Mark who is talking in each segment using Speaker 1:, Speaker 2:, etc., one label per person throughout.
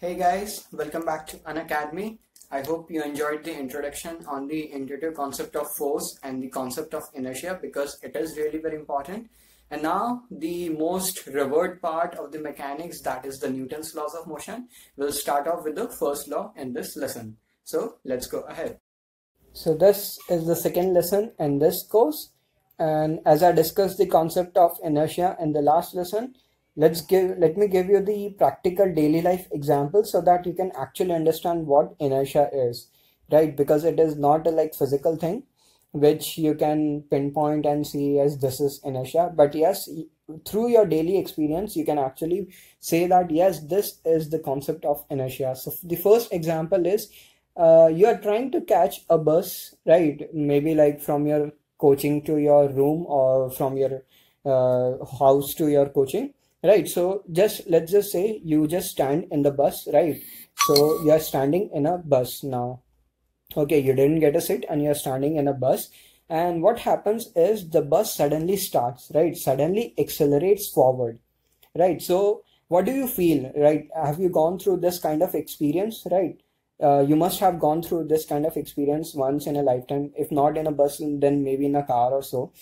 Speaker 1: Hey guys, welcome back to Unacademy. I hope you enjoyed the introduction on the intuitive concept of force and the concept of inertia because it is really very important. And now the most revered part of the mechanics that is the Newton's laws of motion. We'll start off with the first law in this lesson. So let's go ahead.
Speaker 2: So this is the second lesson in this course. And as I discussed the concept of inertia in the last lesson, let's give let me give you the practical daily life example so that you can actually understand what inertia is right? Because it is not a like physical thing which you can pinpoint and see as this is inertia. But yes through your daily experience you can actually say that yes this is the concept of inertia. So the first example is uh, you are trying to catch a bus right? Maybe like from your coaching to your room or from your uh, house to your coaching right so just let's just say you just stand in the bus right? So you're standing in a bus now. Okay you didn't get a seat and you're standing in a bus. And what happens is the bus suddenly starts right? Suddenly accelerates forward right? So what do you feel right? Have you gone through this kind of experience right? Uh, you must have gone through this kind of experience once in a lifetime if not in a bus then maybe in a car or so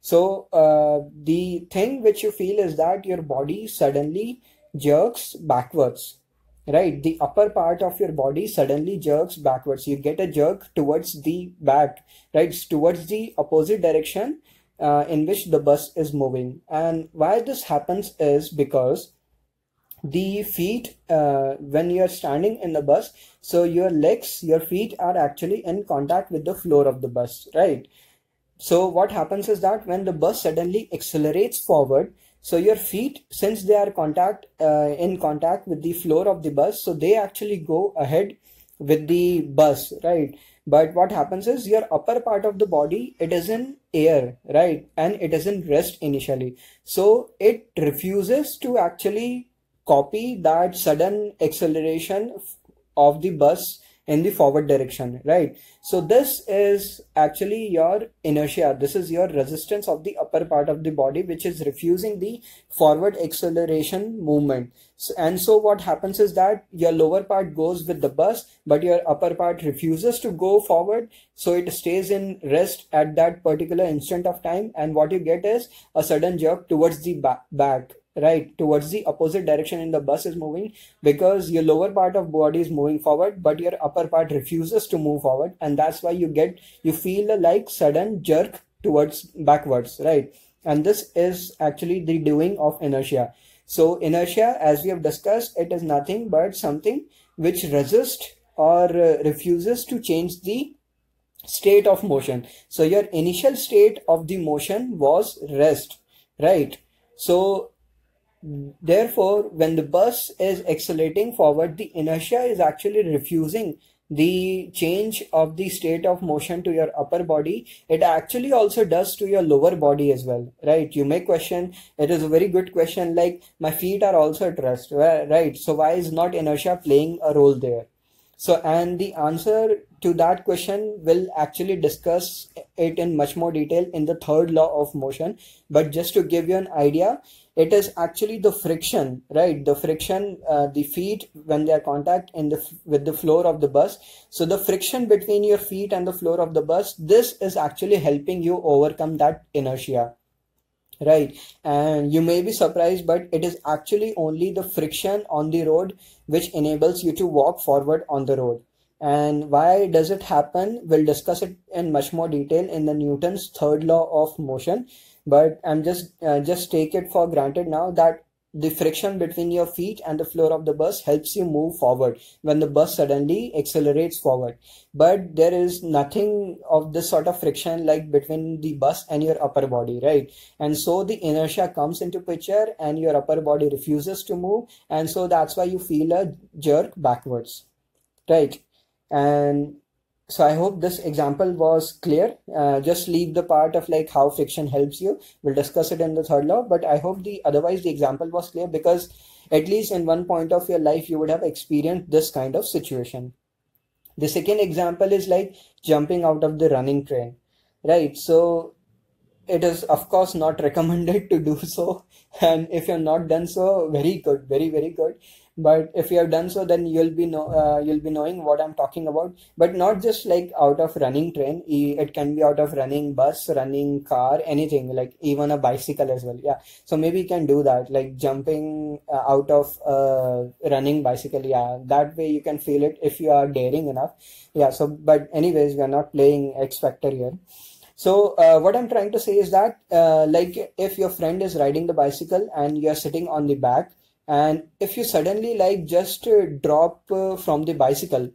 Speaker 2: so uh, the thing which you feel is that your body suddenly jerks backwards, right? The upper part of your body suddenly jerks backwards. You get a jerk towards the back, right? Towards the opposite direction uh, in which the bus is moving. And why this happens is because the feet uh, when you're standing in the bus so your legs your feet are actually in contact with the floor of the bus right so what happens is that when the bus suddenly accelerates forward, so your feet, since they are contact uh, in contact with the floor of the bus, so they actually go ahead with the bus, right? But what happens is your upper part of the body, it is in air, right? And it is in rest initially. So it refuses to actually copy that sudden acceleration of the bus in the forward direction, right? So this is actually your inertia. This is your resistance of the upper part of the body, which is refusing the forward acceleration movement. So, and so what happens is that your lower part goes with the bus, but your upper part refuses to go forward. So it stays in rest at that particular instant of time. And what you get is a sudden jerk towards the back right towards the opposite direction in the bus is moving because your lower part of body is moving forward but your upper part refuses to move forward. And that's why you get you feel a like sudden jerk towards backwards right? And this is actually the doing of inertia. So inertia as we have discussed it is nothing but something which resists or uh, refuses to change the state of motion. So your initial state of the motion was rest right? So Therefore, when the bus is accelerating forward, the inertia is actually refusing the change of the state of motion to your upper body. It actually also does to your lower body as well right? You may question it is a very good question like my feet are also at rest right? So why is not inertia playing a role there so and the answer to that question will actually discuss it in much more detail in the third law of motion. But just to give you an idea it is actually the friction right? The friction uh, the feet when they are contact in the with the floor of the bus. So the friction between your feet and the floor of the bus this is actually helping you overcome that inertia right. And you may be surprised but it is actually only the friction on the road which enables you to walk forward on the road. And why does it happen? We'll discuss it in much more detail in the newton's third law of motion. But i'm just uh, just take it for granted now that the friction between your feet and the floor of the bus helps you move forward when the bus suddenly accelerates forward. But there is nothing of this sort of friction like between the bus and your upper body right? And so the inertia comes into picture and your upper body refuses to move. And so that's why you feel a jerk backwards right? And so i hope this example was clear. Uh, just leave the part of like how friction helps you. We'll discuss it in the third law but i hope the otherwise the example was clear because at least in one point of your life you would have experienced this kind of situation. The second example is like jumping out of the running train right? So it is of course not recommended to do so. And if you're not done so very good very very good but if you have done so then you'll be know uh, you'll be knowing what i'm talking about. But not just like out of running train. It can be out of running bus running car anything like even a bicycle as well. Yeah. So maybe you can do that like jumping uh, out of uh, running bicycle. Yeah. That way you can feel it if you are daring enough. Yeah. So but anyways we are not playing x factor here. So uh, what i'm trying to say is that uh, like if your friend is riding the bicycle and you're sitting on the back and if you suddenly like just uh, drop uh, from the bicycle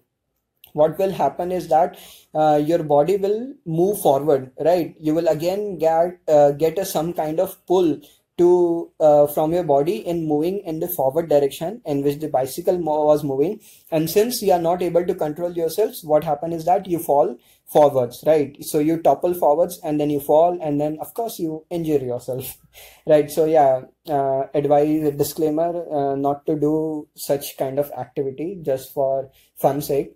Speaker 2: what will happen is that uh, your body will move forward right? You will again get uh, get a, some kind of pull to uh, from your body in moving in the forward direction in which the bicycle was moving. And since you are not able to control yourselves what happen is that you fall forwards right? So you topple forwards and then you fall and then of course you injure yourself right? So yeah uh, advise disclaimer uh, not to do such kind of activity just for fun sake.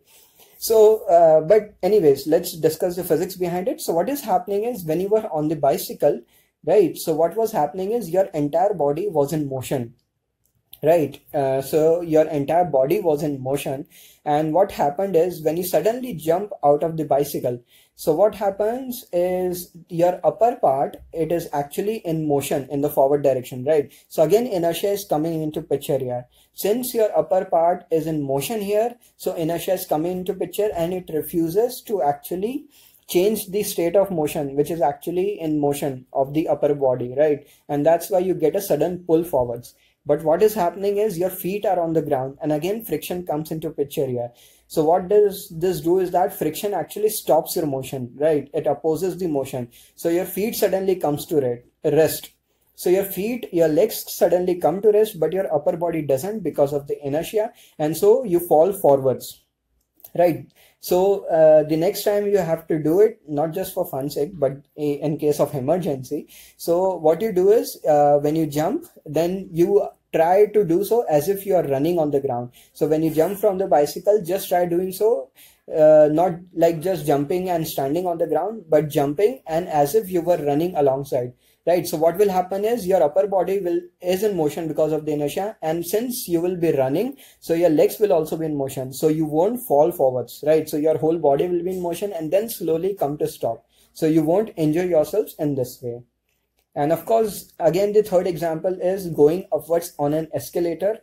Speaker 2: So uh, but anyways let's discuss the physics behind it. So what is happening is when you were on the bicycle right? So what was happening is your entire body was in motion right. Uh, so your entire body was in motion. And what happened is when you suddenly jump out of the bicycle so what happens is your upper part it is actually in motion in the forward direction. Right. So again inertia is coming into picture here. Since your upper part is in motion here so inertia is coming into picture and it refuses to actually change the state of motion which is actually in motion of the upper body. Right. And that's why you get a sudden pull forwards but what is happening is your feet are on the ground and again friction comes into picture here. So what does this do is that friction actually stops your motion right? It opposes the motion. So your feet suddenly comes to rest. So your feet your legs suddenly come to rest but your upper body doesn't because of the inertia and so you fall forwards right. So uh, the next time you have to do it not just for fun sake but in case of emergency. So what you do is uh, when you jump then you try to do so as if you are running on the ground. So when you jump from the bicycle just try doing so uh, not like just jumping and standing on the ground but jumping and as if you were running alongside right so what will happen is your upper body will is in motion because of the inertia and since you will be running so your legs will also be in motion. So you won't fall forwards right? So your whole body will be in motion and then slowly come to stop. So you won't injure yourselves in this way. And of course again the third example is going upwards on an escalator.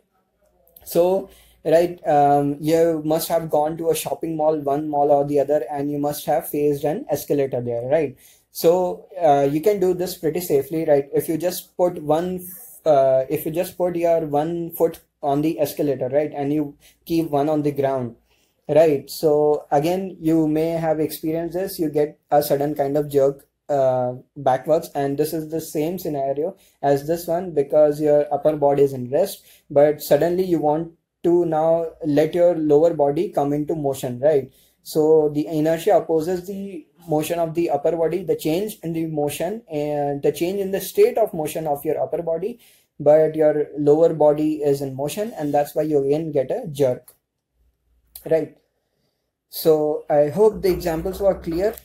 Speaker 2: So right um, you must have gone to a shopping mall one mall or the other and you must have faced an escalator there right so uh, you can do this pretty safely, right? If you just put one, uh, if you just put your one foot on the escalator, right, and you keep one on the ground, right? So again, you may have experienced this. You get a sudden kind of jerk uh, backwards, and this is the same scenario as this one because your upper body is in rest, but suddenly you want to now let your lower body come into motion, right? So the inertia opposes the motion of the upper body, the change in the motion and the change in the state of motion of your upper body, but your lower body is in motion and that's why you again get a jerk. Right. So I hope the examples were clear.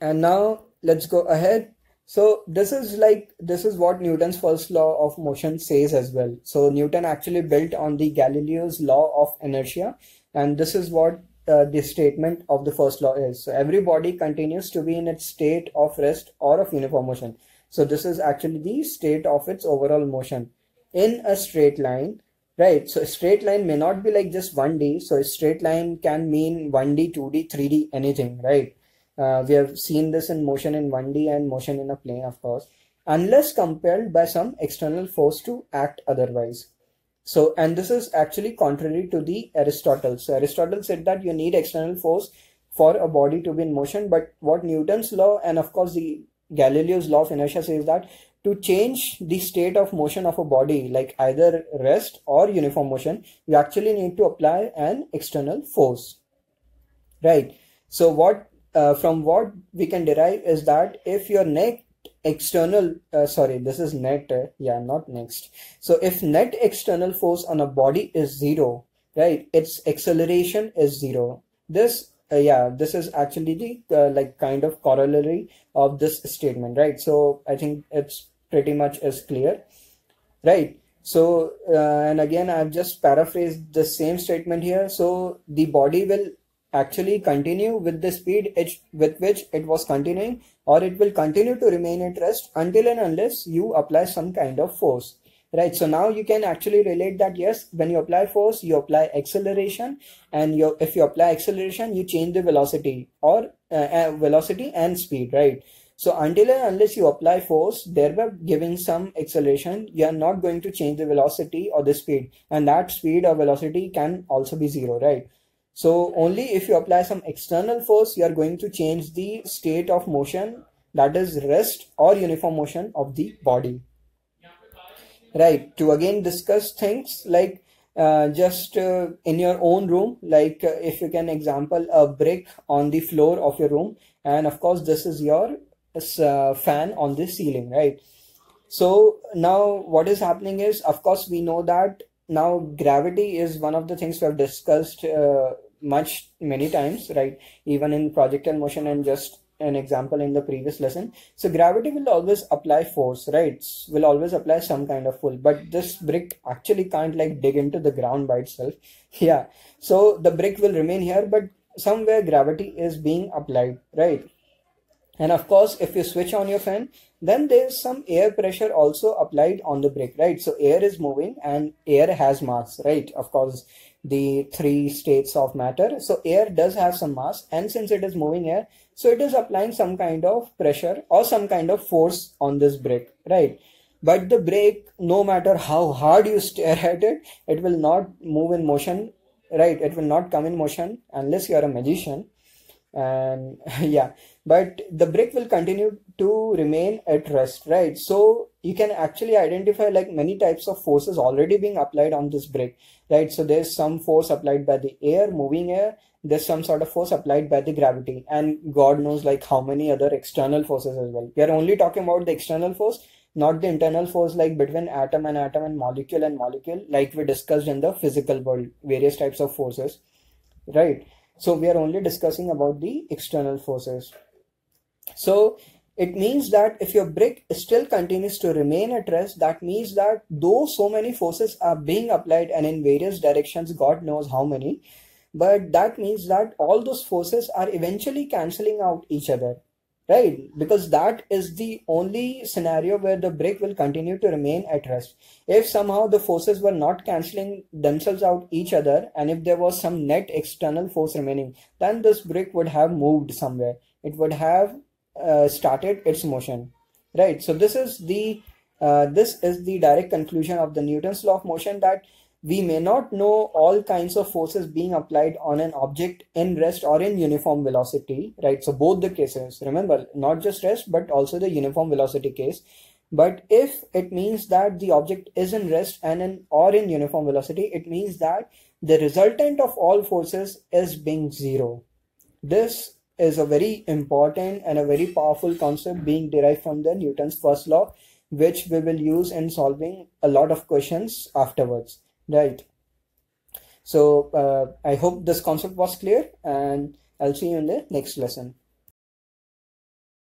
Speaker 2: And now let's go ahead. So this is like, this is what Newton's first law of motion says as well. So Newton actually built on the Galileo's law of inertia. And this is what uh, the statement of the first law is. So every body continues to be in its state of rest or of uniform motion. So this is actually the state of its overall motion in a straight line, right? So a straight line may not be like just 1D. So a straight line can mean 1D, 2D, 3D, anything, right? Uh, we have seen this in motion in 1D and motion in a plane, of course, unless compelled by some external force to act otherwise. So, and this is actually contrary to the Aristotle. So Aristotle said that you need external force for a body to be in motion. But what Newton's law and of course the Galileo's law of inertia says that to change the state of motion of a body, like either rest or uniform motion, you actually need to apply an external force. Right. So what uh, from what we can derive is that if your neck external uh, sorry this is net uh, yeah not next. So if net external force on a body is zero right its acceleration is zero. This uh, yeah this is actually the uh, like kind of corollary of this statement right? So i think it's pretty much as clear right? So uh, and again i've just paraphrased the same statement here. So the body will actually continue with the speed it, with which it was continuing or it will continue to remain at rest until and unless you apply some kind of force. Right so now you can actually relate that yes when you apply force you apply acceleration and you if you apply acceleration you change the velocity or uh, uh, velocity and speed right? So until and unless you apply force thereby giving some acceleration you are not going to change the velocity or the speed and that speed or velocity can also be zero right so only if you apply some external force you are going to change the state of motion that is rest or uniform motion of the body. Right to again discuss things like uh, just uh, in your own room like uh, if you can example a brick on the floor of your room and of course this is your uh, fan on the ceiling right? So now what is happening is of course we know that now gravity is one of the things we have discussed uh, much many times right? Even in projectile motion and just an example in the previous lesson. So gravity will always apply force right? Will always apply some kind of pull. But this brick actually can't like dig into the ground by itself. Yeah. So the brick will remain here but somewhere gravity is being applied right and of course if you switch on your fan then there's some air pressure also applied on the brake right? So air is moving and air has mass right? Of course the three states of matter. So air does have some mass and since it is moving air so it is applying some kind of pressure or some kind of force on this brake right? But the brake no matter how hard you stare at it it will not move in motion right? It will not come in motion unless you are a magician. And yeah but the brick will continue to remain at rest right? So you can actually identify like many types of forces already being applied on this brick right? So there's some force applied by the air moving air. There's some sort of force applied by the gravity. And god knows like how many other external forces as well. We are only talking about the external force not the internal force like between atom and atom and molecule and molecule like we discussed in the physical world various types of forces right? So we are only discussing about the external forces so it means that if your brick still continues to remain at rest, that means that though so many forces are being applied and in various directions, God knows how many, but that means that all those forces are eventually cancelling out each other, right? Because that is the only scenario where the brick will continue to remain at rest. If somehow the forces were not cancelling themselves out each other, and if there was some net external force remaining, then this brick would have moved somewhere. It would have uh, started its motion right? So this is the uh, this is the direct conclusion of the newton's law of motion that we may not know all kinds of forces being applied on an object in rest or in uniform velocity right? So both the cases remember not just rest but also the uniform velocity case. But if it means that the object is in rest and in or in uniform velocity it means that the resultant of all forces is being zero. This is a very important and a very powerful concept being derived from the Newton's first law, which we will use in solving a lot of questions afterwards, right? So uh, I hope this concept was clear and I'll see you in the next lesson.